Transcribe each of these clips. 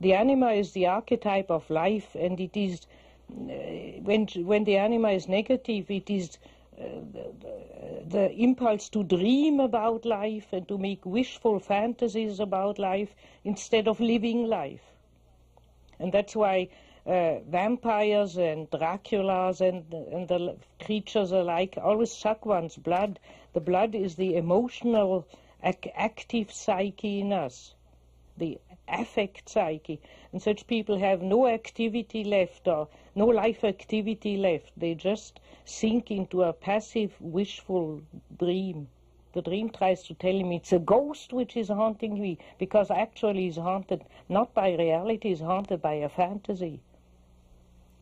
the anima is the archetype of life, and it is uh, when when the anima is negative, it is uh, the, the, the, impulse to dream about life and to make wishful fantasies about life instead of living life. And that's why uh, vampires and Draculas and, and the creatures alike always suck one's blood. The blood is the emotional, ac active psyche in us, the affect psyche. And such people have no activity left or no life activity left. They just sink into a passive, wishful dream. The dream tries to tell him it's a ghost which is haunting me, because actually he's haunted not by reality, he's haunted by a fantasy,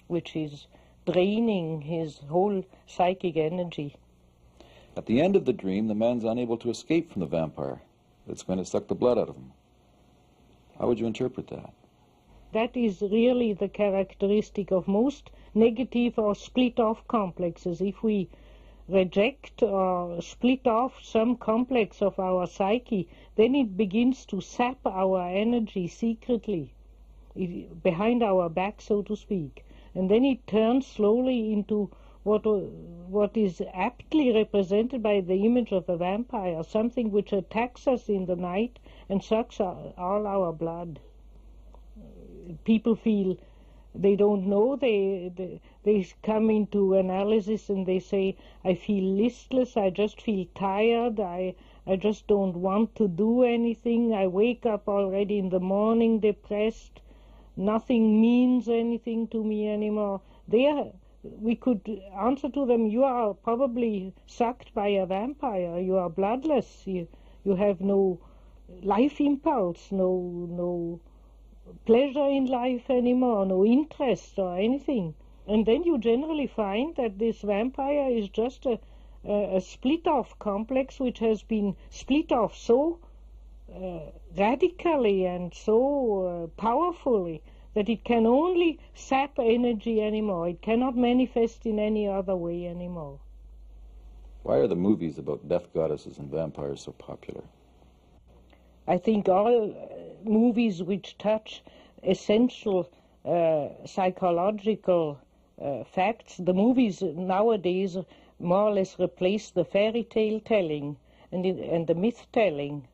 which is draining his whole psychic energy. At the end of the dream, the man's unable to escape from the vampire that's going to suck the blood out of him. How would you interpret that? That is really the characteristic of most negative or split off complexes. If we reject or split off some complex of our psyche, then it begins to sap our energy secretly, behind our back, so to speak. And then it turns slowly into what, what is aptly represented by the image of a vampire, something which attacks us in the night and sucks all our blood. People feel they don't know. They, they, they come into analysis and they say, I feel listless. I just feel tired. I I just don't want to do anything. I wake up already in the morning depressed. Nothing means anything to me anymore. They are, we could answer to them, you are probably sucked by a vampire. You are bloodless. You, you have no life impulse, no, no pleasure in life anymore, no interest or anything. And then you generally find that this vampire is just a, a, a split off complex which has been split off so uh, radically and so uh, powerfully that it can only sap energy anymore. It cannot manifest in any other way anymore. Why are the movies about death goddesses and vampires so popular? I think all uh, movies which touch essential uh, psychological uh, facts, the movies nowadays more or less replace the fairy tale telling and, it, and the myth telling.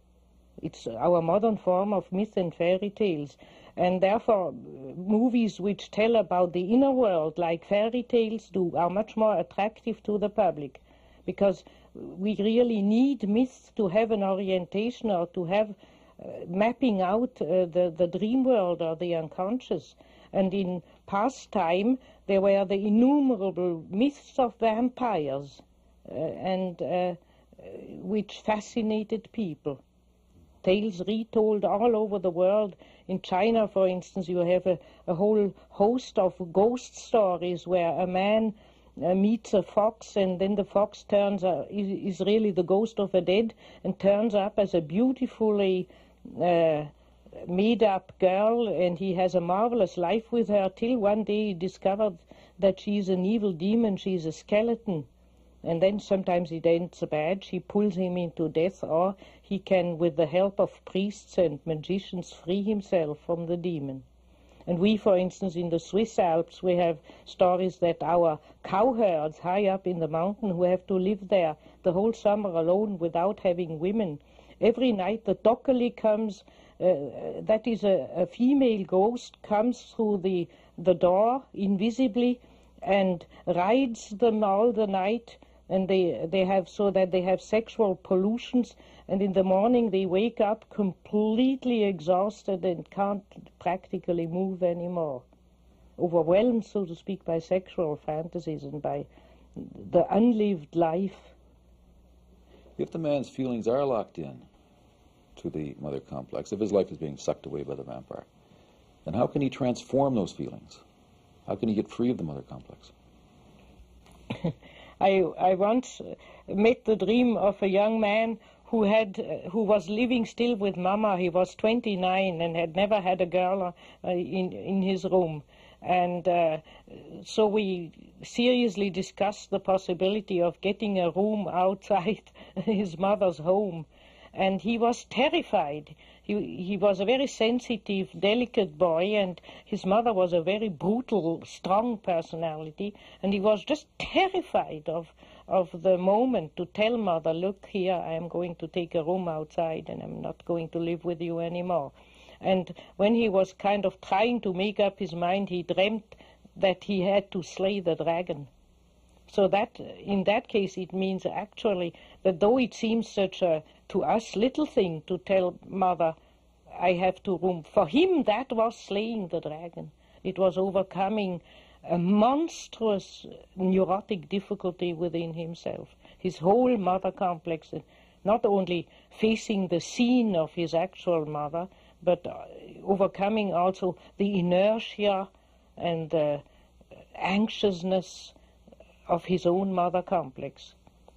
It's our modern form of myth and fairy tales. And therefore, movies which tell about the inner world, like fairy tales do, are much more attractive to the public because we really need myths to have an orientation or to have uh, mapping out uh, the, the dream world or the unconscious. And in past time, there were the innumerable myths of vampires, uh, and uh, which fascinated people. Tales retold all over the world. In China, for instance, you have a, a whole host of ghost stories where a man uh, meets a fox, and then the fox turns uh, is, is, really the ghost of a dead, and turns up as a beautifully uh, made-up girl, and he has a marvelous life with her till one day he discovered that she's an evil demon, she's a skeleton. And then sometimes it ends bad, she pulls him into death, or he can, with the help of priests and magicians, free himself from the demon. And we, for instance, in the Swiss Alps, we have stories that our cowherds high up in the mountain who have to live there the whole summer alone without having women. Every night the Dokali comes, uh, that is a, a, female ghost, comes through the, the door invisibly and rides them all the night and they they have so that they have sexual pollutions and in the morning they wake up completely exhausted and can't practically move anymore. Overwhelmed so to speak by sexual fantasies and by the unlived life. If the man's feelings are locked in to the mother complex if his life is being sucked away by the vampire then how can he transform those feelings? How can he get free of the mother complex I, I once met the dream of a young man who had who was living still with mama. He was 29 and had never had a girl uh, in in his room, and uh, so we seriously discussed the possibility of getting a room outside his mother's home, and he was terrified. He, he was a very sensitive, delicate boy, and his mother was a very brutal, strong personality, and he was just terrified of, of the moment to tell mother, look here, I am going to take a room outside and I'm not going to live with you anymore. And when he was kind of trying to make up his mind, he dreamt that he had to slay the dragon. So that, in that case, it means actually that though it seems such a, to us, little thing to tell mother, I have to room, for him that was slaying the dragon. It was overcoming a monstrous neurotic difficulty within himself. His whole mother complex, not only facing the scene of his actual mother, but uh, overcoming also the inertia and uh, anxiousness of his own mother complex.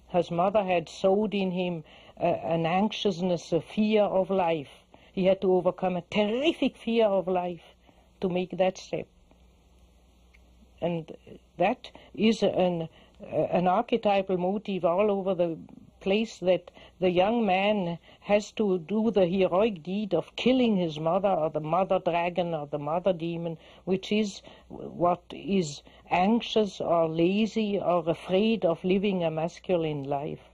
His mother had sowed in him uh, an anxiousness, a fear of life. He had to overcome a terrific fear of life to make that step. And that is an, uh, an archetypal motive all over the place that the young man has to do the heroic deed of killing his mother or the mother dragon or the mother demon, which is what is anxious or lazy or afraid of living a masculine life.